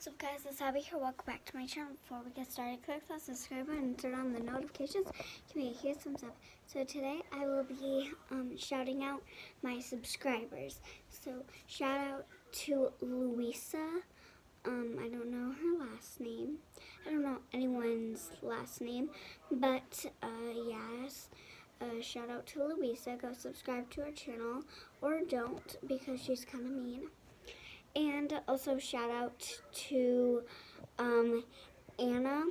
What's up guys, it's Abby here. Welcome back to my channel. Before we get started, click that subscribe button and turn on the notifications. Give me a huge thumbs up. So today I will be um, shouting out my subscribers. So shout out to Louisa. Um, I don't know her last name. I don't know anyone's last name. But uh, yes, uh, shout out to Louisa. Go subscribe to her channel. Or don't because she's kind of mean. And also shout out to um, Anna.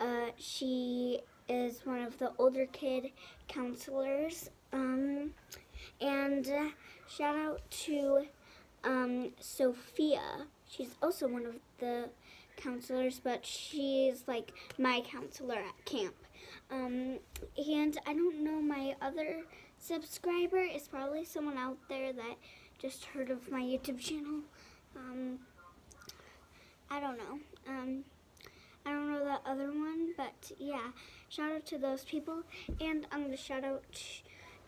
Uh, she is one of the older kid counselors. Um, and shout out to um, Sophia. She's also one of the counselors, but she's like my counselor at camp. Um, and I don't know my other subscriber. It's probably someone out there that just heard of my YouTube channel. Um, I don't know. Um, I don't know that other one, but yeah, shout out to those people. And I'm going to shout out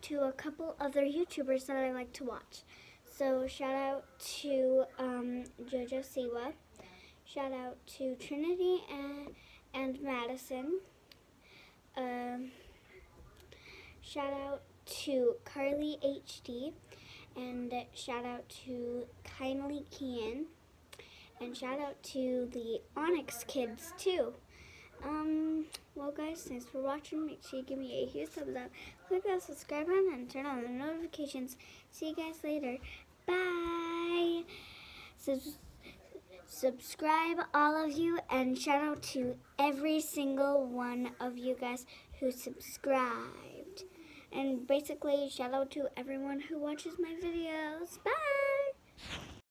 to a couple other YouTubers that I like to watch. So shout out to um, Jojo Siwa. Shout out to Trinity and, and Madison. Um, shout out to Carly HD. And shout out to Kindly Keyin. And shout out to the Onyx kids too. Um, well guys, thanks for watching. Make sure you give me a huge thumbs up. Click that subscribe button and turn on the notifications. See you guys later. Bye! Subs subscribe all of you and shout out to every single one of you guys who subscribed. And basically, shout out to everyone who watches my videos. Bye!